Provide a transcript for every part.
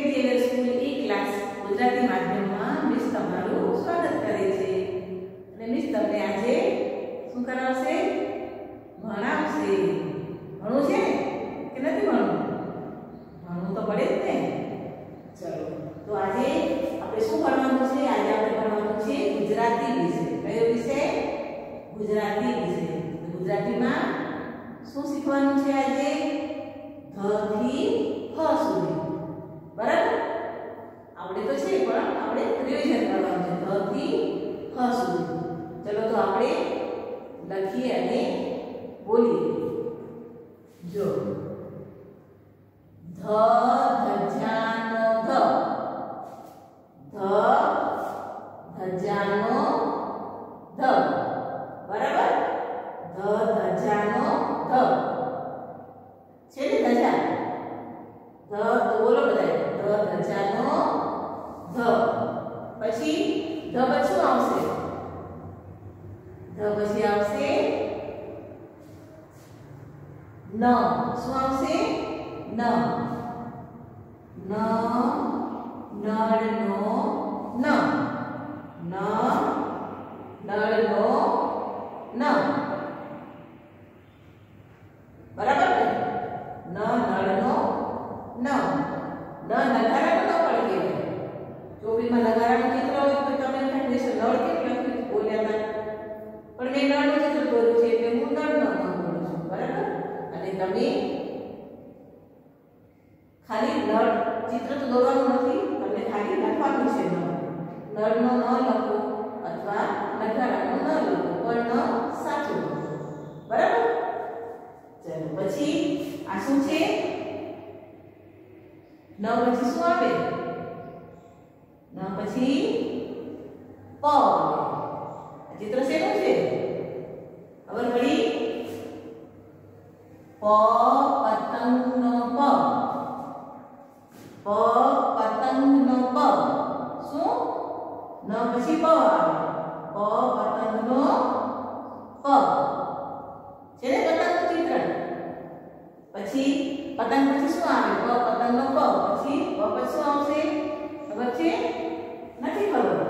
KDL school e class Gujarati માધ્યમમાં miss તમારું સ્વાગત કરે છે અને મિસ તમને આજે શું કરાવશે ભણાવશે ભણવું છે કે નથી ભણવું ભણવું તો પડે જ ને ચલો તો આજે આપણે શું ભણવાનું છે આજે આપણે ભણવાનું છે ગુજરાતી વિષય કયો વિષય ગુજરાતી વિષય ગુજરાતીમાં શું શીખવાનું છે આજે ધ થી આપણે રિવિઝન કરવાનું છે ધ થી હ સુધી ચલો તો આપણે લખીએ અને બોલીએ જો ધ ધજાનો ધ ધ ધજાનો ધ બરાબર ધ ધજાનો ધ છે ને ધજા ધ તો બોલો બધા ધ ધજાનો ધ પછી ધ પછી શું આવશે ધ પછી આવશે ન શું આવશે ન ન નળનો ન ન નળનો ન બરાબર ને ન નળનો ન ન નગારાનો ન પડી ગયો ચોપડીમાં નગારાનું નળ કેમ લખ્યું હતા પણ મેં નળનું ચિત્ર દોર્યું છે, એટલે હું નળ ન બોલું છું, બરાબર? અને તમે? ખાલી નળ, ચિત્ર તો દોરવાનું નથી, તમને ખાલી લખવાનું છે નળ. નળનો ન લખો અથવા નકારાનો ન લખો, પણ ન સાચો બરાબર? ચલો, પછી આ શું છે? ન પછી શું આવે? પ આવે આ ચિત્ર શેનું છે ખબર પડી પ પતંગનો પ પ પતંગનો પ શું ન પછી પ આવે પ પતંગનો પ છે ને પતંગનું ચિત્ર પછી પતંગ પછી શું આવે પ પતંગનો પ પછી પ પછી શું આવશે ખબર છે નથી ખબર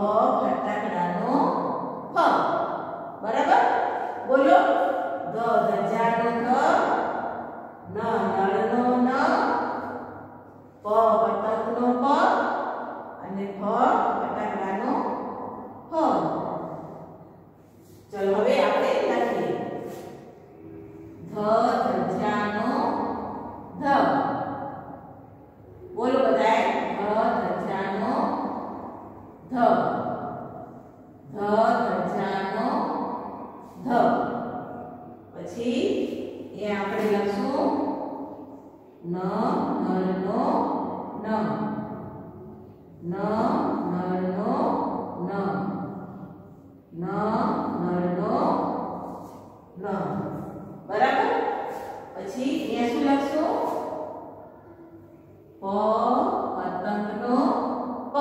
ફ ફટાકડાનો ફ બરાબર બોલો ધ ધજાનો ધ ન નળનો ન પ પતંગનો પ અને ફ પછી એ આપણે લખશું ન નળનો ન ન નળનો ન ન નળનો ન બરાબર? પછી અહીંયા શું લખશું? પ, પતંગનો પ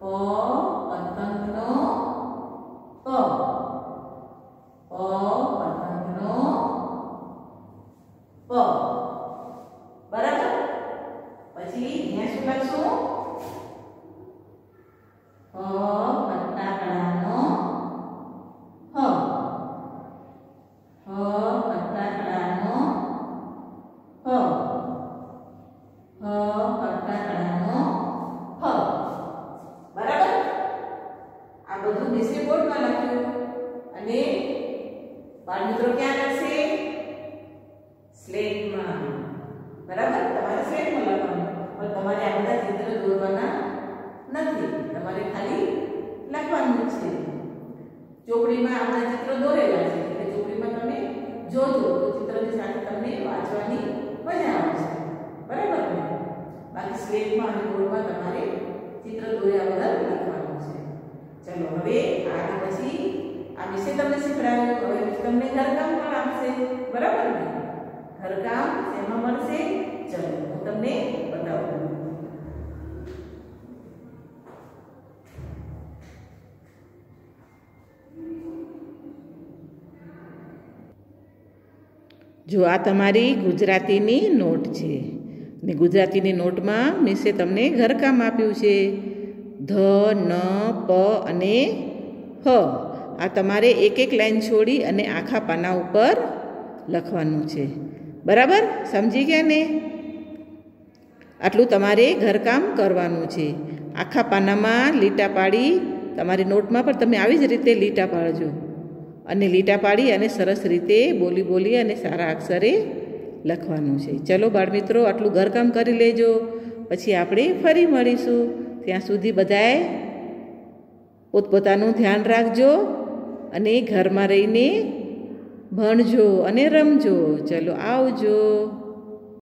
પ પતંગનો પ પ પતંગનો પ બરાબર પછી અહીંયા શું લખશું? પ ફટાકડાનો હ. હ ફટાકડાનો હ. હ ફટાકડાનો હ. બરાબર? આ બધું મિસે બોર્ડમાં લખ્યું. અને બાળમિત્રો ક્યાં કરશે સ્લેટમાં. બરાબર? તમારે સ્લેટમાં લખવાનું. પણ તમારે આ બધા ચિત્ર દોરવાના નથી તમારે ખાલી લખવાનું છે ચોપડીમાં આપણા ચિત્રો દોરેલા છે એટલે ચોપડીમાં તમે જોજો તો ચિત્રની સાથે તમને વાંચવાની મજા આવશે બરાબર ને બાકી સ્લેટ સ્લેટમાં અને બોર્ડમાં તમારે ચિત્ર દોર્યા વગર લખવાનું છે ચલો હવે આના પછી આ વિશે તમને શીખડાવ્યું હવે મિસ તમને ઘરકામ પણ આપશે બરાબર ને ઘરકામ શેમાં મળશે જો આ તમારી ગુજરાતીની નોટ છે. ને ગુજરાતીની નોટમાં મિસે તમને ઘરકામ આપ્યું છે. ધ, ન, પ અને હ. આ તમારે એક એક લાઈન છોડી અને આખા પાના ઉપર લખવાનું છે. બરાબર? સમજી ગયા ને? આટલું તમારે ઘરકામ કરવાનું છે. આખા પાનામાં લીટા પાડી તમારી નોટમાં પણ તમે આવી જ રીતે લીટા પાડજો. અને લીટા પાડી અને સરસ રીતે બોલી બોલી અને સારા અક્ષરે લખવાનું છે. ચલો બાળમિત્રો, આટલું ઘરકામ કરી લેજો. પછી આપણે ફરી મળીશું. ત્યાં સુધી બધાએ પોતપોતાનું ધ્યાન રાખજો અને ઘરમાં રહીને ભણજો અને રમજો. ચલો આવજો.